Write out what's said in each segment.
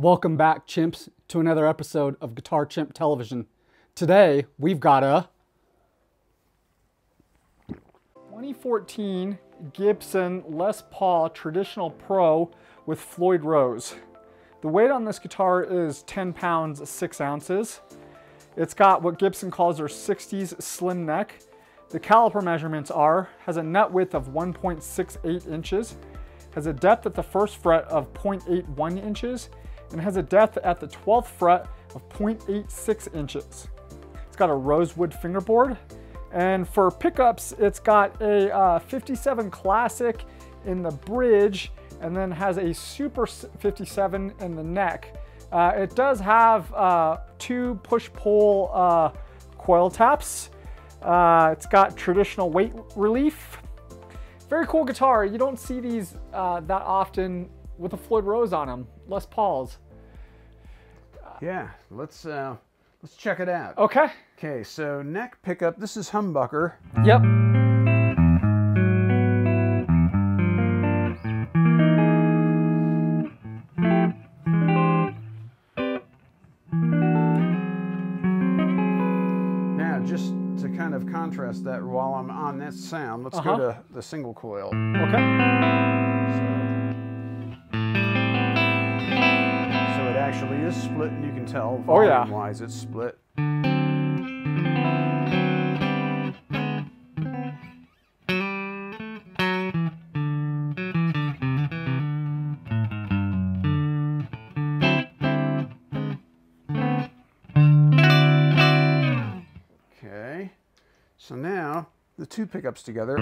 Welcome back, chimps, to another episode of Guitar Chimp Television. Today, we've got a 2014 Gibson Les Paul Traditional Pro with Floyd Rose. The weight on this guitar is 10 pounds, 6 ounces. It's got what Gibson calls their 60s slim neck. The caliper measurements are, has a net width of 1.68 inches, has a depth at the first fret of 0.81 inches, and has a depth at the 12th fret of 0.86 inches. It's got a rosewood fingerboard, and for pickups, it's got a uh, 57 Classic in the bridge, and then has a Super 57 in the neck. Uh, it does have uh, two push-pull uh, coil taps. Uh, it's got traditional weight relief. Very cool guitar. You don't see these uh, that often with a Floyd Rose on them. Les Pauls. Yeah, let's uh, let's check it out. Okay. Okay, so neck pickup. This is humbucker. Yep. Kind of contrast that while I'm on that sound, let's Uh -huh. go to the single coil. Okay. So it actually is split, and you can tell Oh, yeah. volume-wise it's split. So now the two pickups together.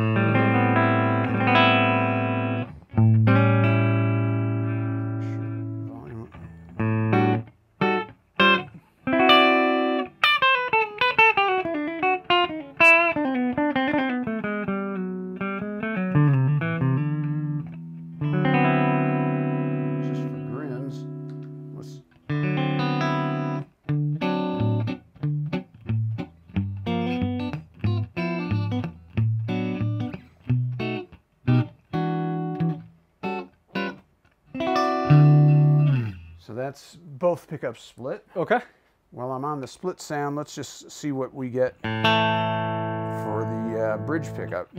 So that's both pickups split. Okay. While I'm on the split sound, let's just see what we get for the uh, bridge pickup.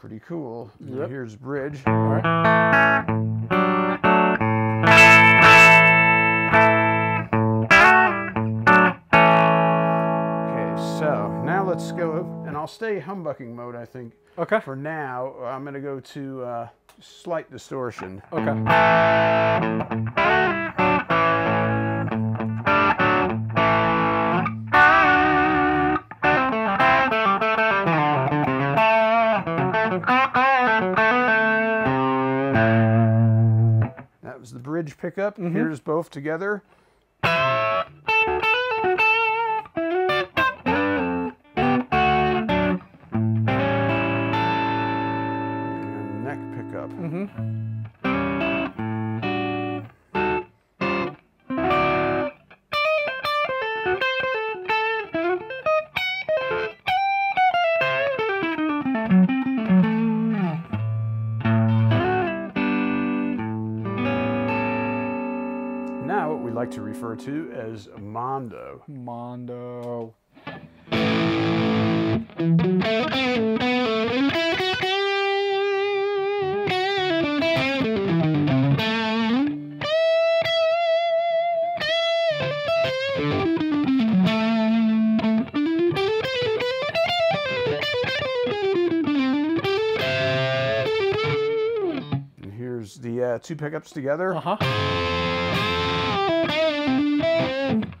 Pretty cool. Yep. Here's bridge. All right. Okay, so now let's go, and I'll stay humbucking mode, I think. Okay. For now, I'm going to go to uh, slight distortion. Okay. That was the bridge pickup. Mm-hmm. Here's both together. And neck pickup. Mm-hmm. Like to refer to as Mondo. Mondo. And here's the uh, two pickups together. Uh huh end.